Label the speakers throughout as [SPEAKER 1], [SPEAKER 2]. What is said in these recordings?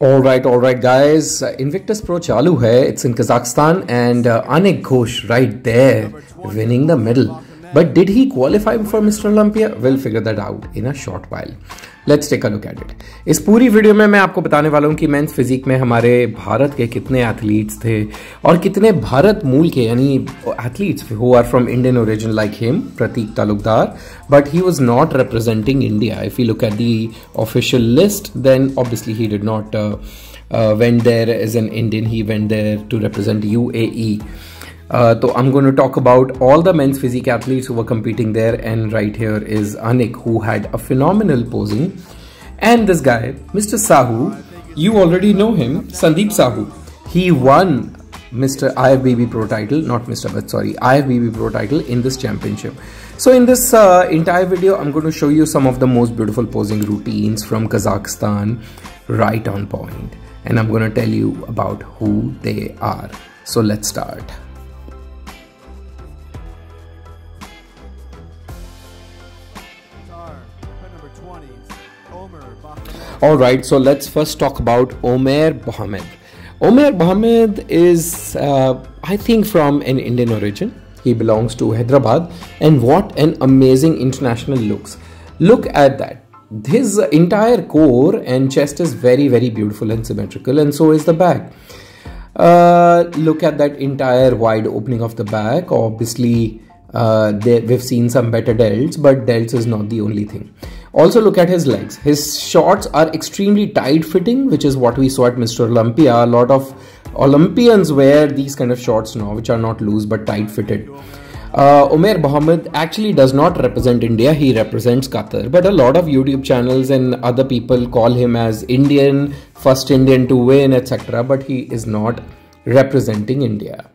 [SPEAKER 1] All right, all right, guys. Uh, Invictus Pro chalu hai. It's in Kazakhstan, and uh, Anik Ghosh right there, winning the medal. But did he qualify for Mr. Olympia? We'll figure that out in a short while. Let's take a look at it इस पूरी video में मैं आपको बताने वाला हूँ कि men's physique में हमारे भारत के कितने एथलीट्स थे और कितने भारत मूल के, यानी athletes who are from Indian origin like him Prateek Talukdar but he was not representing India if you look at the official list then obviously he did not went there as an Indian. He went there to represent UAE. Uh, so I'm going to talk about all the men's physique athletes who were competing there and right here is Anik who had a phenomenal posing and this guy Mr. Sahu you already know him Sandeep Sahu he won Mr. IFBB Pro title not Mr. but sorry IFBB Pro title in this championship so in this uh, entire video I'm going to show you some of the most beautiful posing routines from Kazakhstan right on point and I'm going to tell you about who they are so let's start All right, so let's first talk about Omer Mohammed. Omer Mohammed is, uh, I think, from an Indian origin. He belongs to Hyderabad, and what an amazing international looks. Look at that. His entire core and chest is very, very beautiful and symmetrical, and so is the back. Uh, look at that entire wide opening of the back. Obviously, uh, they, we've seen some better delts, but delts is not the only thing. Also look at his legs. His shorts are extremely tight fitting, which is what we saw at Mr. Olympia. A lot of Olympians wear these kind of shorts now, which are not loose but tight fitted. Uh, Omer Mohammed actually does not represent India, he represents Qatar. But a lot of YouTube channels and other people call him as Indian, first Indian to win, etc. But he is not representing India.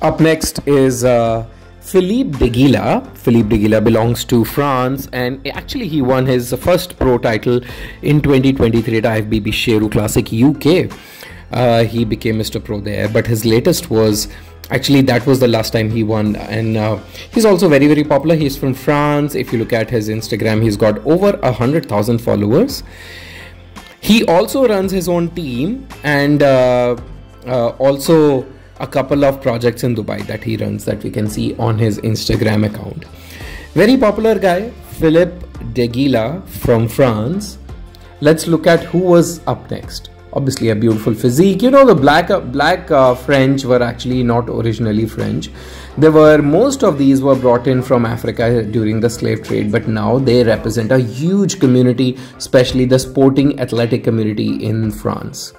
[SPEAKER 1] Up next is uh, Philippe Deguila. Philippe Deguila belongs to France and actually he won his first pro title in 2023 at IFBB Sheru Classic UK. Uh, he became Mr. Pro there, but his latest was actually that was the last time he won and uh, he's also very very popular he's from france if you look at his instagram he's got over a hundred thousand followers he also runs his own team and uh, uh also a couple of projects in Dubai that he runs that we can see on his Instagram account. Very popular guy, Philippe Deguila from France. Let's look at who was up next. Obviously, a beautiful physique. You know, the black uh, black uh, French were actually not originally French. There were most of these were brought in from Africa during the slave trade, but now they represent a huge community, especially the sporting athletic community in France.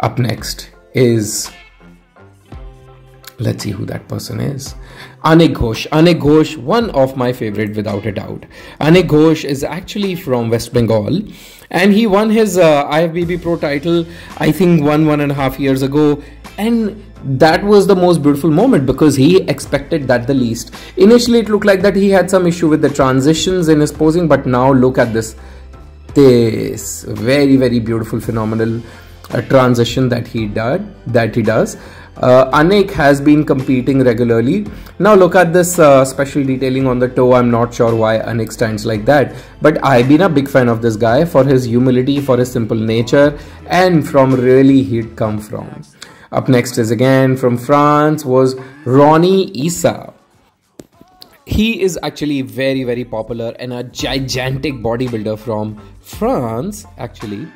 [SPEAKER 1] Up next is Let's see who that person is. Anik Ghosh. Anik Ghosh, one of my favorite without a doubt. Anik Ghosh is actually from West Bengal and he won his uh, IFBB Pro title, I think one, one and a half years ago. And that was the most beautiful moment because he expected that the least. Initially, it looked like that he had some issue with the transitions in his posing, but now look at this. This very, very beautiful, phenomenal uh, transition that he did, that he does. Uh, Anik has been competing regularly. Now look at this uh, special detailing on the toe. I'm not sure why Anik stands like that. But I've been a big fan of this guy for his humility, for his simple nature and from really he'd come from. Up next is again from France was Ronnie Issa. He is actually very very popular and a gigantic bodybuilder from France actually.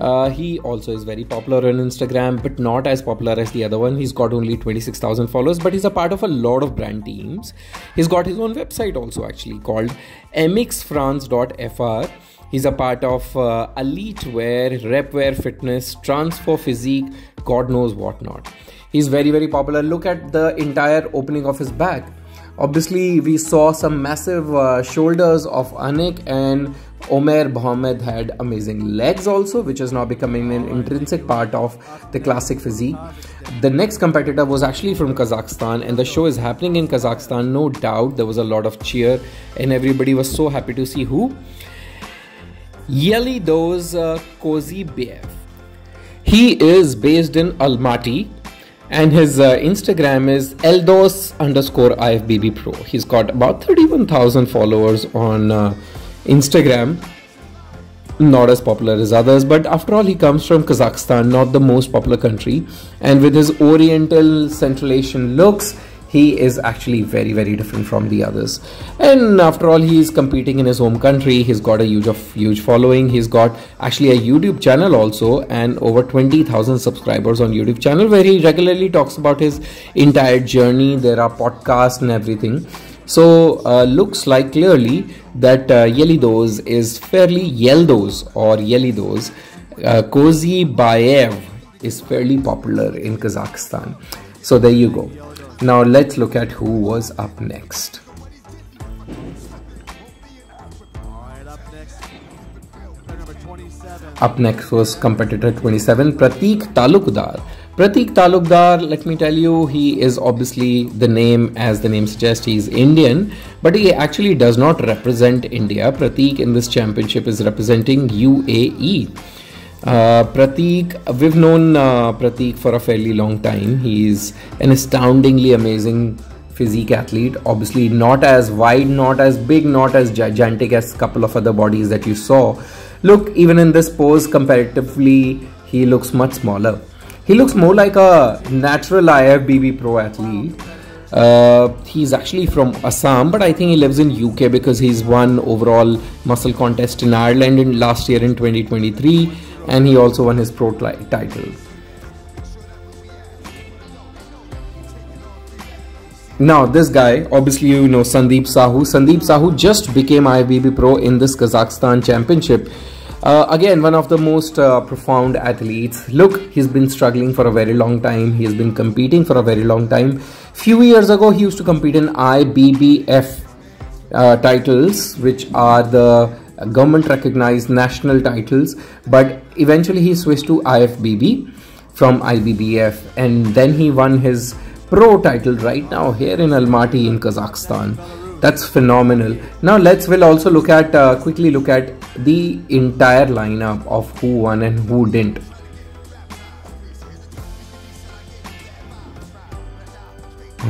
[SPEAKER 1] Uh, he also is very popular on Instagram, but not as popular as the other one. He's got only 26,000 followers, but he's a part of a lot of brand teams. He's got his own website also, actually, called mxfrance.fr. He's a part of uh, Elite Wear, Repwear Fitness, Transfer Physique, God knows what not. He's very, very popular. Look at the entire opening of his back. Obviously, we saw some massive uh, shoulders of Anik and Omer Mohammed had amazing legs also, which is now becoming an intrinsic part of the classic physique. The next competitor was actually from Kazakhstan, and the show is happening in Kazakhstan. No doubt, there was a lot of cheer, and everybody was so happy to see who. Yelidos uh, Kozybiev. He is based in Almaty, and his uh, Instagram is eldos underscore ifbb pro. He's got about 31,000 followers on. Uh, Instagram. not as popular as others, but after all, he comes from Kazakhstan, not the most popular country. And with his Oriental Central Asian looks, he is actually very, very different from the others. And after all, he is competing in his home country. He's got a huge, of, huge following. He's got actually a YouTube channel also, and over 20,000 subscribers on YouTube channel where he regularly talks about his entire journey. There are podcasts and everything. So uh, looks like clearly that uh, Yelidos is fairly Yeldos or Yelidos. Uh, Kozy is fairly popular in Kazakhstan. So there you go. Now let's look at who was up next. Up next was competitor 27 Pratik Talukdar. Pratik Talukdar, let me tell you, he is obviously the name, as the name suggests, he is Indian, but he actually does not represent India. Pratik in this championship is representing UAE. Uh, Pratik, we've known uh, Pratik for a fairly long time. He's an astoundingly amazing physique athlete. Obviously, not as wide, not as big, not as gigantic as a couple of other bodies that you saw. Look, even in this pose, comparatively, he looks much smaller. He looks more like a natural IFBB pro athlete. Uh, he's actually from Assam, but I think he lives in UK because he's won overall muscle contest in Ireland in last year in 2023, and he also won his pro title. Now, this guy, obviously you know Sandeep Sahu. Sandeep Sahu just became IFBB pro in this Kazakhstan championship. Uh, again, one of the most uh, profound athletes. Look, he's been struggling for a very long time. He has been competing for a very long time. Few years ago, he used to compete in IBBF uh, titles, which are the government recognized national titles. But eventually, he switched to IFBB from IBBF, and then he won his pro title right now here in Almaty in Kazakhstan that's phenomenal now let's will also look at uh, quickly look at the entire lineup of who won and who didn't.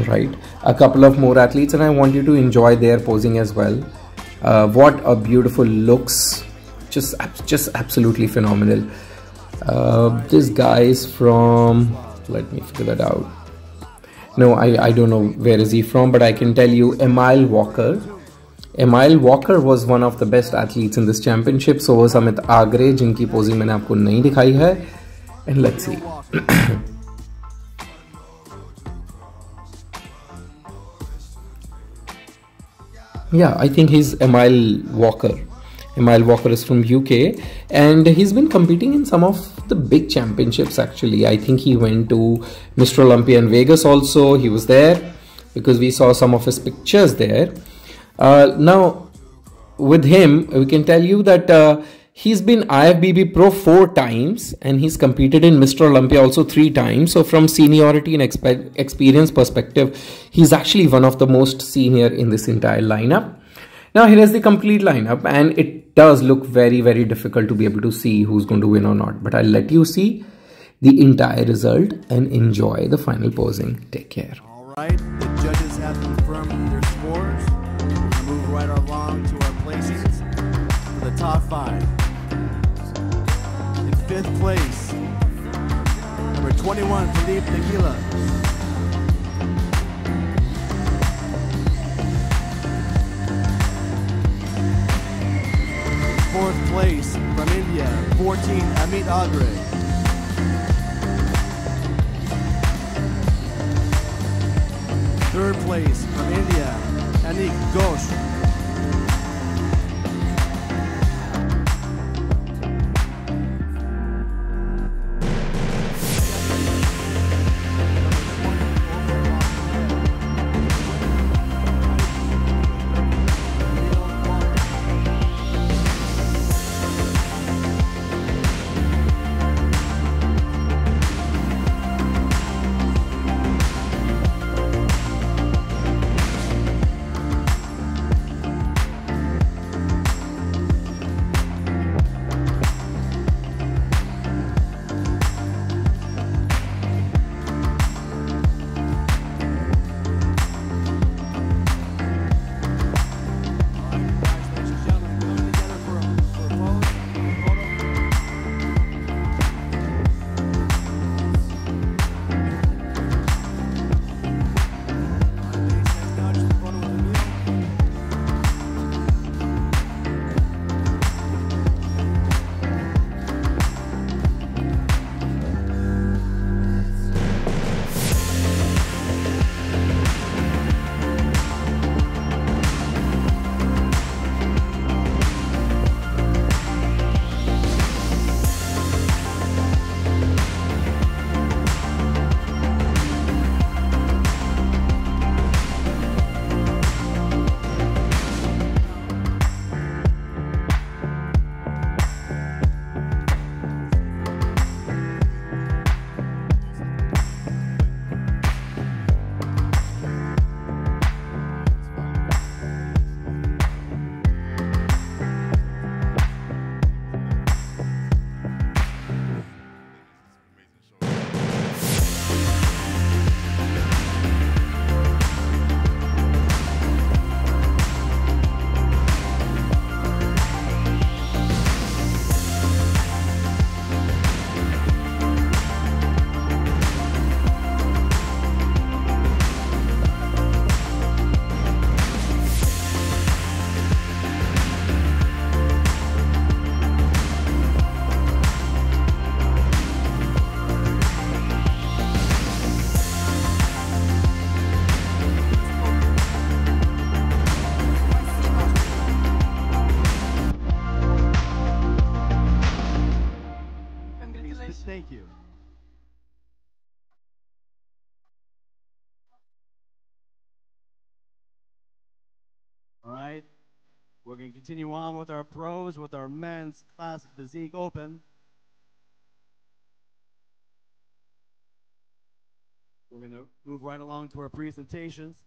[SPEAKER 1] Right a couple of more athletes and i want you to enjoy their posing as well. Uh, what a beautiful looks just just absolutely phenomenal. Uh, this guy is from let me figure that out. No I, I don't know where is he from but I can tell you Emile Walker Emile Walker was one of the best athletes in this championship so was Amit Agre जिनकी posing मैंने आपको नहीं दिखाई है and let's see yeah I think he's Emile Walker Emile Walker is from UK and he's been competing in some of the big championships actually. I think he went to Mr. Olympia in Vegas also. He was there because we saw some of his pictures there. Uh, now, with him, we can tell you that uh, he's been IFBB Pro four times and he's competed in Mr. Olympia also three times. So, from seniority and exp experience perspective, he's actually one of the most senior in this entire lineup. Now here is the complete lineup and it does look very very difficult to be able to see who's going to win or not but I'll let you see the entire result and enjoy the final posing. Take care.
[SPEAKER 2] Alright, the top five. In fifth place, number 21, Philippe Tequila. fourth place from India, 14, Amit Agre. Third place from India, Anik Ghosh. We're going to continue on with our pros with our men's classic physique open. We're going to move right along to our presentations.